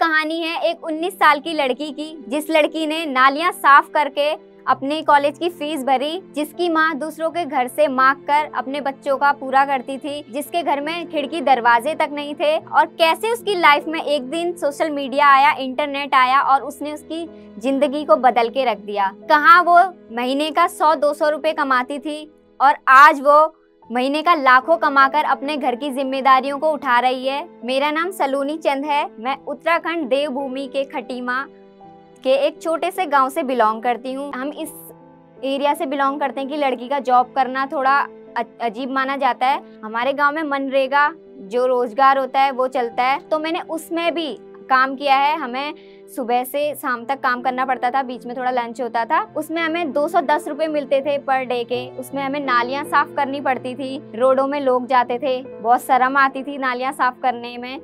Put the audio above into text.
कहानी है एक 19 साल की लड़की की, जिस लड़की ने नालियाँ साफ़ करके अपने कॉलेज की फ़ीस भरी, जिसकी माँ दूसरों के घर से मांग कर अपने बच्चों का पूरा करती थी, जिसके घर में खिड़की दरवाजे तक नहीं थे, और कैसे उसकी लाइफ में एक दिन सोशल मीडिया आया इंटरनेट आया, और उसने उसकी ज़िंदगी को बदल के रख दिया। कहाँ वो महीने का सौ दो सौ रुपये कमाती थी, और आज वो महीने का लाखों कमाकर अपने घर की जिम्मेदारियों को उठा रही है। मेरा नाम सलोनी चंद है। मैं उत्तराखंड देवभूमि के खटीमा के एक छोटे से गाँव से बिलोंग करती हूँ। हम इस एरिया से बिलोंग करते हैं कि लड़की का जॉब करना थोड़ा अजीब माना जाता है। हमारे गाँव में मनरेगा जो रोज़गार होता है, वो चलता है। तो मैंने उसमें भी काम किया है, हमें सुबह से शाम तक काम करना पड़ता था, बीच में थोड़ा लंच होता था। उसमें हमें दो सौ दस मिलते थे पर डे के। उसमें हमें नालियाँ साफ़ करनी पड़ती थी। रोडों में लोग जाते थे, बहुत शर्म आती थी नालियाँ साफ़ करने में।